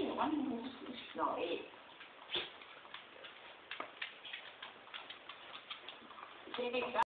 신이 남는 수 있어. 그러니까.